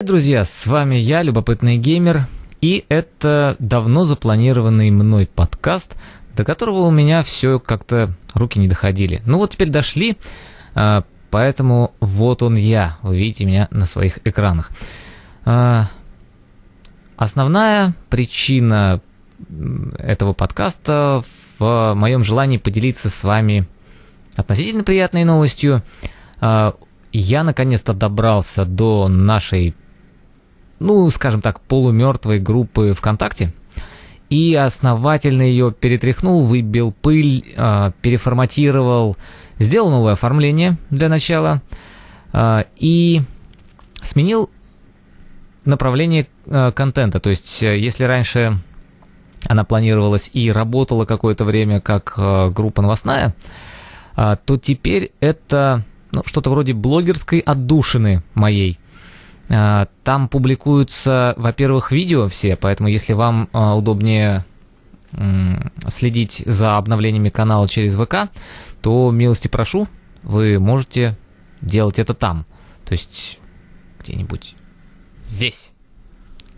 Друзья, с вами я, Любопытный Геймер, и это давно запланированный мной подкаст, до которого у меня все как-то руки не доходили. Ну вот теперь дошли, а, поэтому вот он я, вы видите меня на своих экранах. А, основная причина этого подкаста в моем желании поделиться с вами относительно приятной новостью. А, я наконец-то добрался до нашей ну, скажем так, полумертвой группы ВКонтакте. И основательно ее перетряхнул, выбил пыль, э, переформатировал, сделал новое оформление для начала э, и сменил направление э, контента. То есть, если раньше она планировалась и работала какое-то время как э, группа новостная, э, то теперь это ну, что-то вроде блогерской отдушины моей – а, там публикуются, во-первых, видео все, поэтому если вам а, удобнее следить за обновлениями канала через ВК, то милости прошу, вы можете делать это там. То есть где-нибудь здесь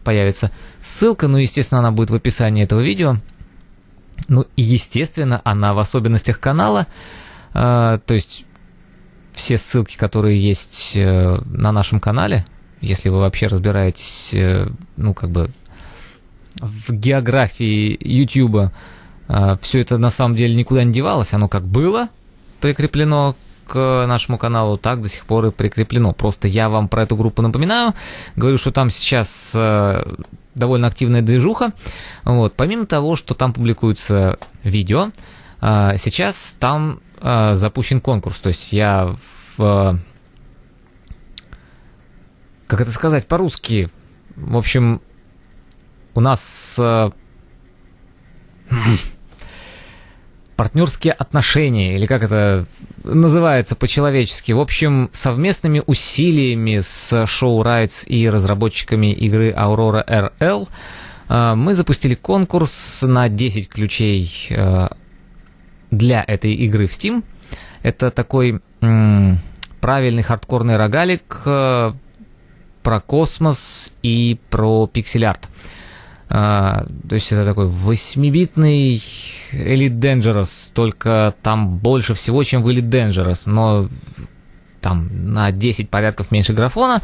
появится ссылка, ну, естественно, она будет в описании этого видео. Ну, и, естественно, она в особенностях канала, э, то есть все ссылки, которые есть э, на нашем канале, если вы вообще разбираетесь, э, ну, как бы в географии YouTube, э, все это на самом деле никуда не девалось, оно как было прикреплено к нашему каналу, так до сих пор и прикреплено. Просто я вам про эту группу напоминаю, говорю, что там сейчас э, довольно активная движуха. Вот. Помимо того, что там публикуются видео, сейчас там запущен конкурс. То есть я в как это сказать по-русски? В общем, у нас э, партнерские отношения, или как это называется по-человечески. В общем, совместными усилиями с Show Rights и разработчиками игры Aurora RL э, мы запустили конкурс на 10 ключей э, для этой игры в Steam. Это такой правильный хардкорный рогалик, про космос и про пиксель-арт. А, то есть это такой восьмибитный Elite Dangerous, только там больше всего, чем в Elite Dangerous, но там на 10 порядков меньше графона,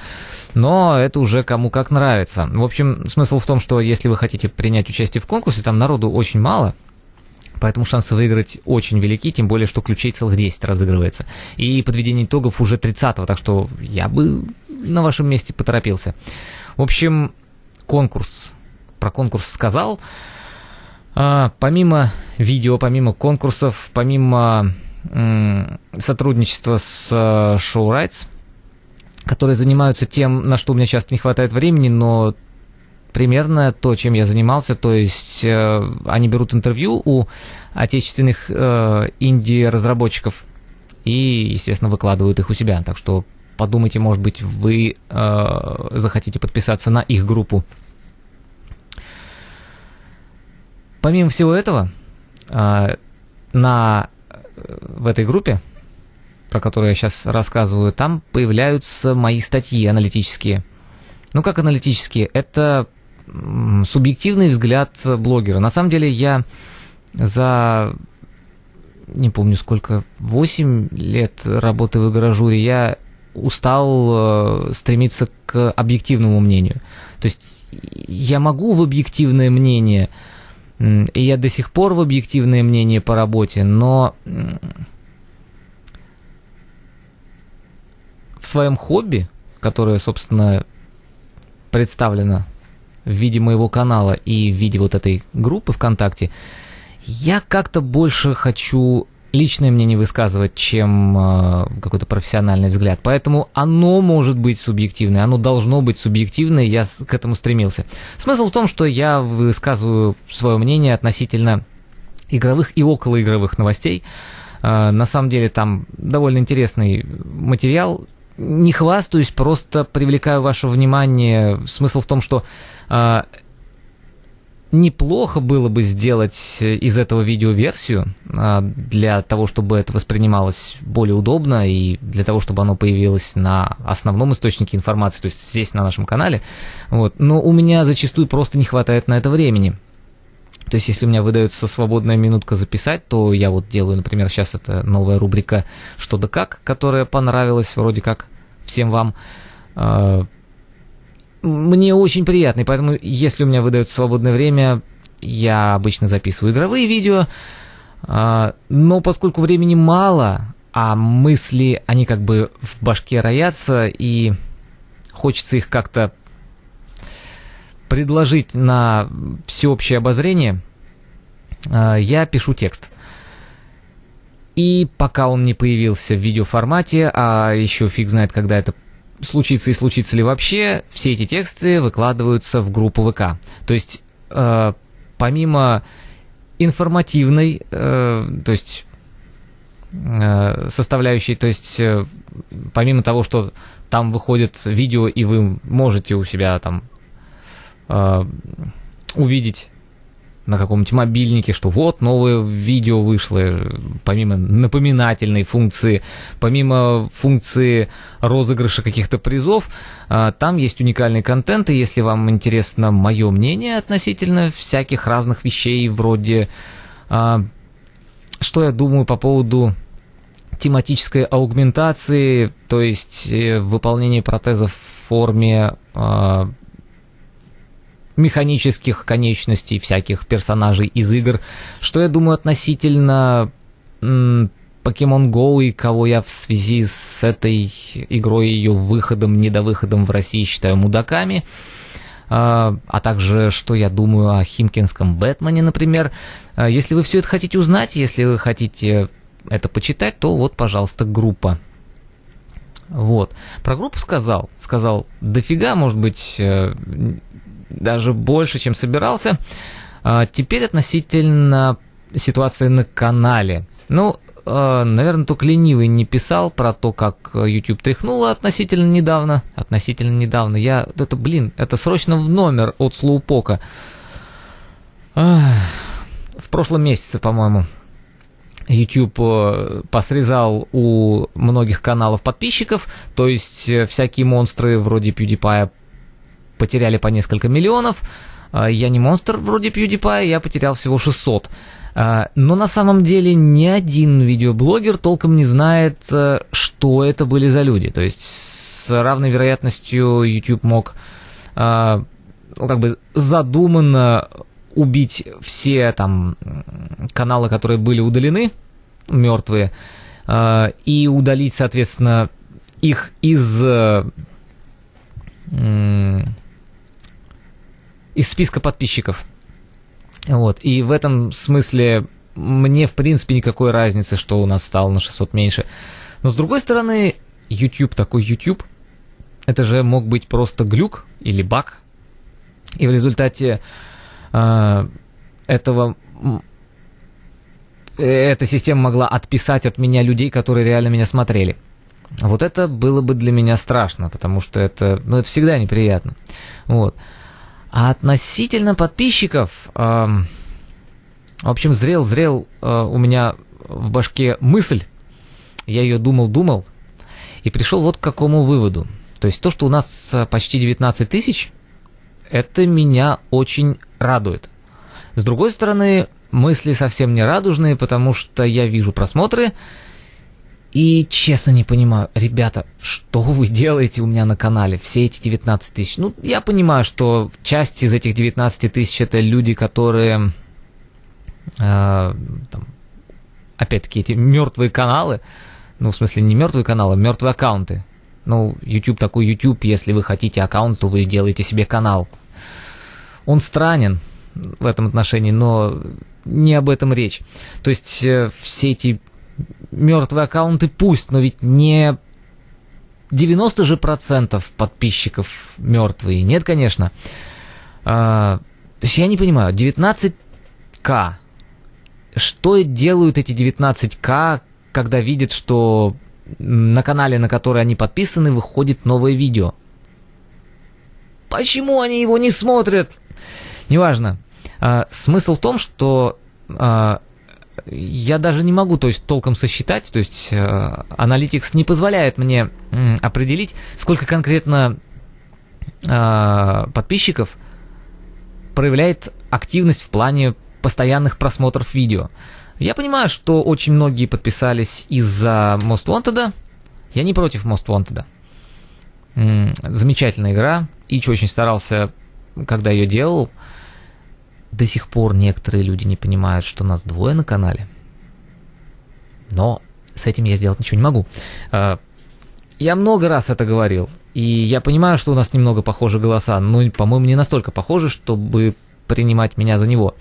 но это уже кому как нравится. В общем, смысл в том, что если вы хотите принять участие в конкурсе, там народу очень мало, поэтому шансы выиграть очень велики, тем более, что ключей целых 10 разыгрывается. И подведение итогов уже 30-го, так что я бы на вашем месте поторопился. В общем, конкурс. Про конкурс сказал. А, помимо видео, помимо конкурсов, помимо м, сотрудничества с uh, Show Rights, которые занимаются тем, на что у меня часто не хватает времени, но примерно то, чем я занимался, то есть э, они берут интервью у отечественных э, инди-разработчиков и, естественно, выкладывают их у себя. Так что подумайте, может быть, вы э, захотите подписаться на их группу. Помимо всего этого, э, на, э, в этой группе, про которую я сейчас рассказываю, там появляются мои статьи аналитические. Ну, как аналитические? Это субъективный взгляд блогера. На самом деле я за не помню сколько, 8 лет работы в игражуре, я устал э, стремиться к объективному мнению. То есть я могу в объективное мнение, и я до сих пор в объективное мнение по работе, но в своем хобби, которое, собственно, представлено в виде моего канала и в виде вот этой группы ВКонтакте, я как-то больше хочу личное мнение высказывать, чем э, какой-то профессиональный взгляд. Поэтому оно может быть субъективное, оно должно быть субъективное, я к этому стремился. Смысл в том, что я высказываю свое мнение относительно игровых и околоигровых новостей. Э, на самом деле там довольно интересный материал. Не хвастаюсь, просто привлекаю ваше внимание. Смысл в том, что э, неплохо было бы сделать из этого видеоверсию а, для того, чтобы это воспринималось более удобно и для того, чтобы оно появилось на основном источнике информации, то есть здесь на нашем канале. Вот. Но у меня зачастую просто не хватает на это времени. То есть, если у меня выдается свободная минутка записать, то я вот делаю, например, сейчас это новая рубрика «Что да как», которая понравилась вроде как всем вам. Мне очень приятно, и поэтому, если у меня выдается свободное время, я обычно записываю игровые видео, а, но поскольку времени мало, а мысли, они как бы в башке роятся, и хочется их как-то предложить на всеобщее обозрение, а, я пишу текст. И пока он не появился в видеоформате, а еще фиг знает, когда это случится и случится ли вообще, все эти тексты выкладываются в группу ВК. То есть, э, помимо информативной, э, то есть э, составляющей, то есть э, помимо того, что там выходит видео, и вы можете у себя там э, увидеть на каком-нибудь мобильнике, что вот новое видео вышло, помимо напоминательной функции, помимо функции розыгрыша каких-то призов, э, там есть уникальный контент, и если вам интересно мое мнение относительно всяких разных вещей, вроде э, что я думаю по поводу тематической аугментации, то есть э, выполнение протезов в форме механических конечностей всяких персонажей из игр. Что я думаю относительно Pokemon Go и кого я в связи с этой игрой, ее выходом, недовыходом в России считаю мудаками. А, а также, что я думаю о Химкинском Бэтмене, например. А, если вы все это хотите узнать, если вы хотите это почитать, то вот, пожалуйста, группа. Вот. Про группу сказал. Сказал, дофига, может быть, э, даже больше, чем собирался. А, теперь относительно ситуации на канале. Ну, а, наверное, только ленивый не писал про то, как YouTube тряхнуло относительно недавно. Относительно недавно. Я... Это, блин, это срочно в номер от Слоупока. В прошлом месяце, по-моему, YouTube э, посрезал у многих каналов подписчиков, то есть э, всякие монстры вроде PewDiePie потеряли по несколько миллионов. А, я не монстр вроде PewDiePie, я потерял всего 600. А, но на самом деле ни один видеоблогер толком не знает, э, что это были за люди. То есть с равной вероятностью YouTube мог а, ну, как бы задуманно убить все там каналы, которые были удалены, мертвые, и удалить, соответственно, их из из списка подписчиков. Вот. И в этом смысле мне, в принципе, никакой разницы, что у нас стало на 600 меньше. Но, с другой стороны, YouTube такой YouTube. Это же мог быть просто глюк или баг. И в результате э, этого эта система могла отписать от меня людей, которые реально меня смотрели. Вот это было бы для меня страшно, потому что это, ну, это всегда неприятно. Вот. А относительно подписчиков, э, в общем, зрел-зрел э, у меня в башке мысль, я ее думал-думал, и пришел вот к какому выводу. То есть то, что у нас почти 19 тысяч, это меня очень радует. С другой стороны, мысли совсем не радужные, потому что я вижу просмотры, и честно не понимаю, ребята, что вы делаете у меня на канале, все эти 19 тысяч? Ну, я понимаю, что часть из этих 19 тысяч это люди, которые, э, там, опять-таки, эти мертвые каналы, ну, в смысле, не мертвые каналы, а мертвые аккаунты. Ну, YouTube такой YouTube, если вы хотите аккаунт, то вы делаете себе канал. Он странен в этом отношении, но не об этом речь. То есть э, все эти мертвые аккаунты пусть, но ведь не 90 же процентов подписчиков мертвые. Нет, конечно. А, то есть я не понимаю, 19к. Что делают эти 19к, когда видят, что на канале, на который они подписаны, выходит новое видео? Почему они его не смотрят? Неважно. А, смысл в том, что а, я даже не могу, то есть, толком сосчитать, то есть, Analytics не позволяет мне определить, сколько конкретно а, подписчиков проявляет активность в плане постоянных просмотров видео. Я понимаю, что очень многие подписались из-за Most Wanted. Я не против Most Wanted. Замечательная игра. Ич очень старался, когда ее делал. До сих пор некоторые люди не понимают, что нас двое на канале. Но с этим я сделать ничего не могу. А, я много раз это говорил. И я понимаю, что у нас немного похожи голоса, но, по-моему, не настолько похожи, чтобы принимать меня за него.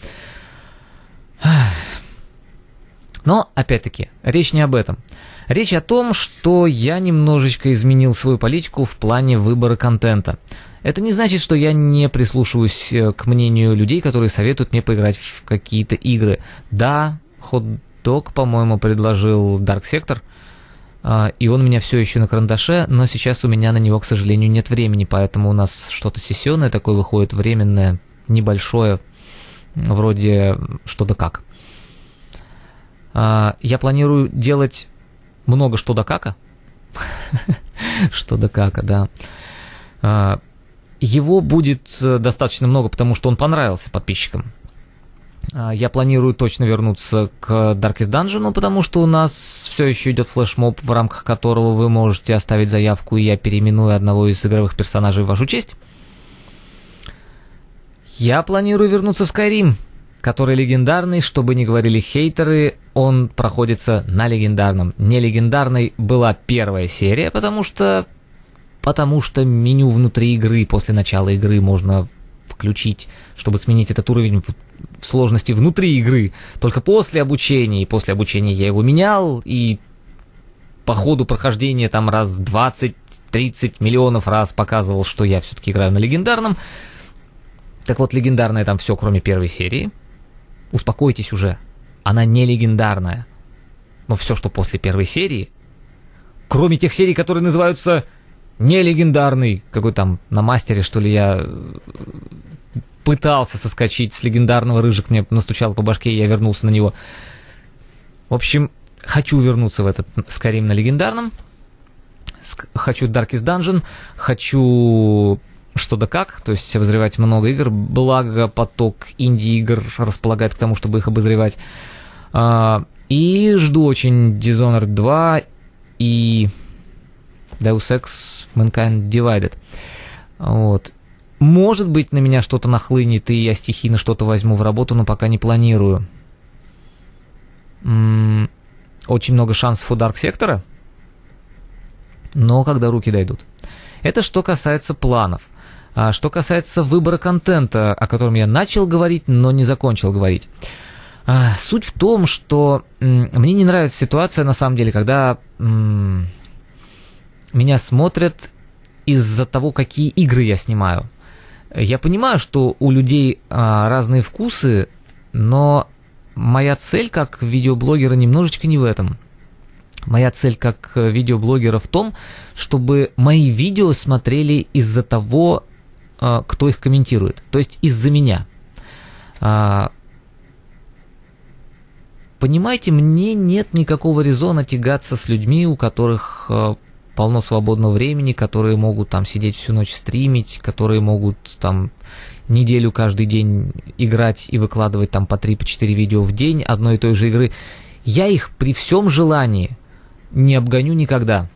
Но, опять-таки, речь не об этом. Речь о том, что я немножечко изменил свою политику в плане выбора контента. Это не значит, что я не прислушиваюсь э, к мнению людей, которые советуют мне поиграть в какие-то игры. Да, Dog, по-моему, предложил Dark Sector, а, и он у меня все еще на карандаше, но сейчас у меня на него, к сожалению, нет времени, поэтому у нас что-то сессионное такое выходит, временное, небольшое, вроде что-то как. А, я планирую делать много что да кака. что да кака, да. Его будет э, достаточно много, потому что он понравился подписчикам. А, я планирую точно вернуться к Darkest Dungeon, потому что у нас все еще идет флешмоб, в рамках которого вы можете оставить заявку, и я переименую одного из игровых персонажей в вашу честь. Я планирую вернуться в Skyrim, который легендарный, чтобы не говорили хейтеры, он проходится на легендарном. Не легендарной была первая серия, потому что потому что меню внутри игры после начала игры можно включить, чтобы сменить этот уровень в, в сложности внутри игры. Только после обучения, и после обучения я его менял, и по ходу прохождения там раз 20-30 миллионов раз показывал, что я все-таки играю на легендарном. Так вот, легендарное там все, кроме первой серии. Успокойтесь уже. Она не легендарная. Но все, что после первой серии, кроме тех серий, которые называются не легендарный, какой там на мастере, что ли, я э, пытался соскочить с легендарного, Рыжик мне настучал по башке, и я вернулся на него. В общем, хочу вернуться в этот Skyrim на легендарном. Хочу Darkest Dungeon, хочу что да как, то есть обозревать много игр, благо поток инди-игр располагает к тому, чтобы их обозревать. А, и жду очень Dishonored 2 и Deus Ex Mankind Divided. Вот. Может быть, на меня что-то нахлынет, и я стихийно что-то возьму в работу, но пока не планирую. М-м- очень много шансов у Dark Sector, но когда руки дойдут. Это что касается планов. А что касается выбора контента, о котором я начал говорить, но не закончил говорить. А, суть в том, что мне не нравится ситуация, на самом деле, когда меня смотрят из-за того, какие игры я снимаю. Я понимаю, что у людей а, разные вкусы, но моя цель как видеоблогера немножечко не в этом. Моя цель как видеоблогера в том, чтобы мои видео смотрели из-за того, а, кто их комментирует, то есть из-за меня. А, понимаете, мне нет никакого резона тягаться с людьми, у которых а, полно свободного времени, которые могут там сидеть всю ночь стримить, которые могут там неделю каждый день играть и выкладывать там по 3-4 видео в день одной и той же игры. Я их при всем желании не обгоню никогда.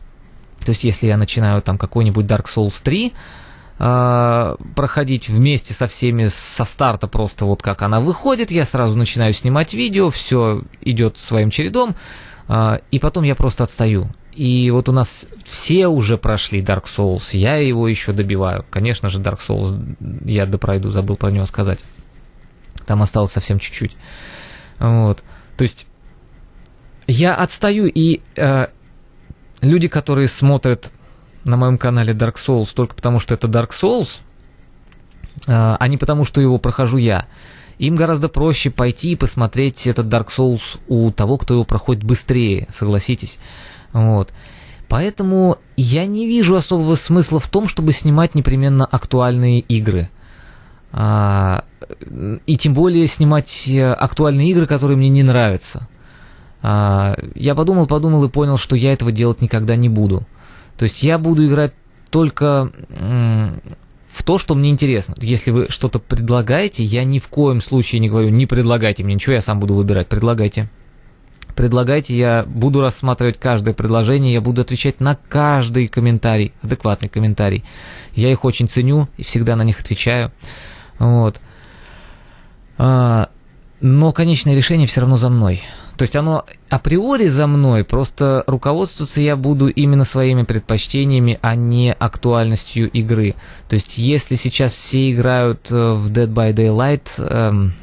То есть, если я начинаю там какой-нибудь Dark Souls 3, э, проходить вместе со всеми со старта просто вот как она выходит, я сразу начинаю снимать видео, все идет своим чередом, э, и потом я просто отстаю. И вот у нас все уже прошли Dark Souls, я его еще добиваю. Конечно же, Dark Souls я допройду, забыл про него сказать. Там осталось совсем чуть-чуть. Вот. То есть я отстаю, и э, люди, которые смотрят на моем канале Dark Souls только потому, что это Dark Souls, а, а не потому, что его прохожу я. Им гораздо проще пойти и посмотреть этот Dark Souls у того, кто его проходит быстрее, согласитесь. Вот. Поэтому я не вижу особого смысла в том, чтобы снимать непременно актуальные игры. А, и тем более снимать э, актуальные игры, которые мне не нравятся. А, я подумал, подумал и понял, что я этого делать никогда не буду. То есть я буду играть только в то, что мне интересно. Если вы что-то предлагаете, я ни в коем случае не говорю, не предлагайте мне ничего, я сам буду выбирать. Предлагайте. Предлагайте, я буду рассматривать каждое предложение, я буду отвечать на каждый комментарий, адекватный комментарий. Я их очень ценю и всегда на них отвечаю. Вот. А, но конечное решение все равно за мной. То есть оно априори за мной, просто руководствоваться я буду именно своими предпочтениями, а не актуальностью игры. То есть если сейчас все играют э, в Dead by Daylight, эм,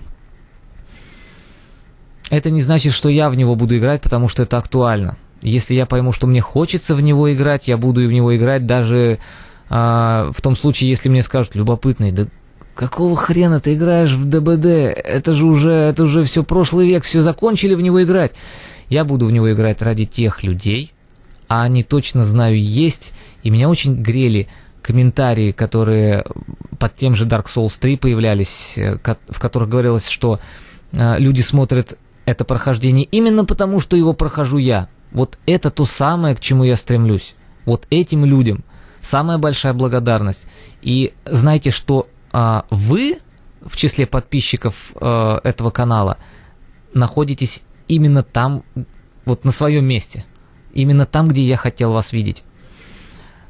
это не значит, что я в него буду играть, потому что это актуально. Если я пойму, что мне хочется в него играть, я буду в него играть даже э, в том случае, если мне скажут, любопытный, да Какого хрена ты играешь в ДБД? Это же уже, это уже все прошлый век, все закончили в него играть. Я буду в него играть ради тех людей, а они точно знаю есть, и меня очень грели комментарии, которые под тем же Dark Souls 3 появлялись, э, в которых говорилось, что э, люди смотрят это прохождение именно потому, что его прохожу я. Вот это то самое, к чему я стремлюсь. Вот этим людям самая большая благодарность. И знаете, что а, вы в числе подписчиков э, этого канала находитесь именно там, вот на своем месте, именно там, где я хотел вас видеть.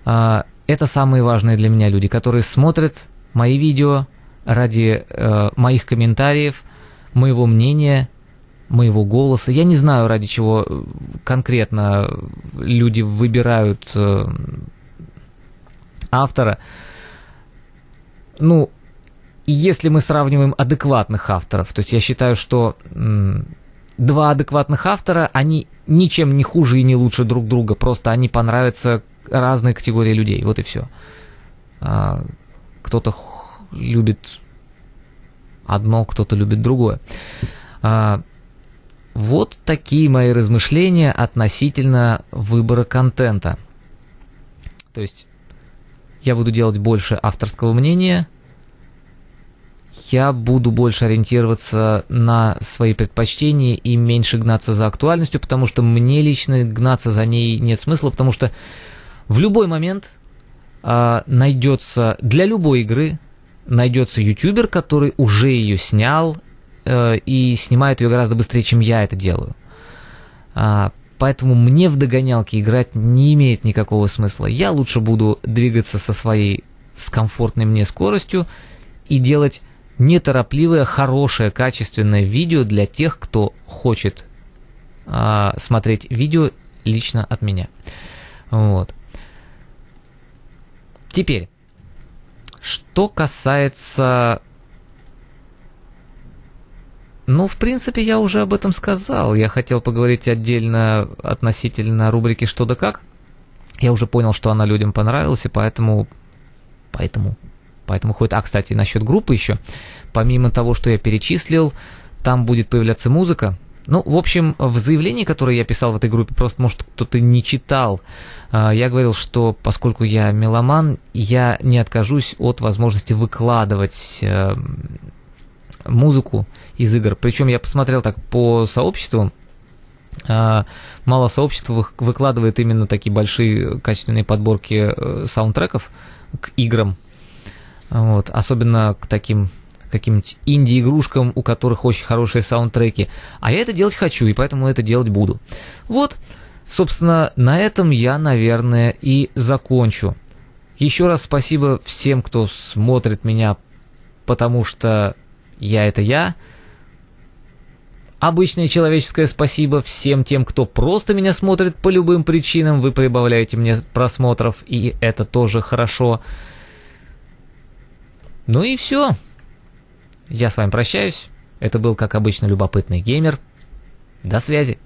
А, это самые важные для меня люди, которые смотрят мои видео ради э, моих комментариев, моего мнения, моего голоса. Я не знаю, ради чего конкретно люди выбирают э, автора. Ну, если мы сравниваем адекватных авторов, то есть я считаю, что два адекватных автора, они ничем не хуже и не лучше друг друга, просто они понравятся разной категории людей, вот и все. А, кто-то любит одно, кто-то любит другое. Вот такие мои размышления относительно выбора контента. То есть я буду делать больше авторского мнения, я буду больше ориентироваться на свои предпочтения и меньше гнаться за актуальностью, потому что мне лично гнаться за ней нет смысла, потому что в любой момент э, найдется для любой игры найдется ютубер, который уже ее снял э, и снимает ее гораздо быстрее, чем я это делаю. А, поэтому мне в догонялки играть не имеет никакого смысла. Я лучше буду двигаться со своей с комфортной мне скоростью и делать неторопливое, хорошее, качественное видео для тех, кто хочет а, смотреть видео лично от меня. Вот. Теперь, что касается... Ну, в принципе, я уже об этом сказал. Я хотел поговорить отдельно относительно рубрики «Что да как». Я уже понял, что она людям понравилась, и поэтому... Поэтому Поэтому ходит... А, кстати, насчет группы еще. Помимо того, что я перечислил, там будет появляться музыка. Ну, в общем, в заявлении, которое я писал в этой группе, просто, может, кто-то не читал, а, я говорил, что поскольку я меломан, я не откажусь от возможности выкладывать э, музыку из игр. Причем я посмотрел так по сообществу, а, мало сообществ выкладывает именно такие большие качественные подборки э, саундтреков к играм, вот, особенно к таким каким-нибудь инди-игрушкам, у которых очень хорошие саундтреки. А я это делать хочу, и поэтому это делать буду. Вот, собственно, на этом я, наверное, и закончу. Еще раз спасибо всем, кто смотрит меня, потому что я это я. Обычное человеческое спасибо всем тем, кто просто меня смотрит по любым причинам. Вы прибавляете мне просмотров, и это тоже хорошо. Ну и все. Я с вами прощаюсь. Это был, как обычно, любопытный геймер. До связи.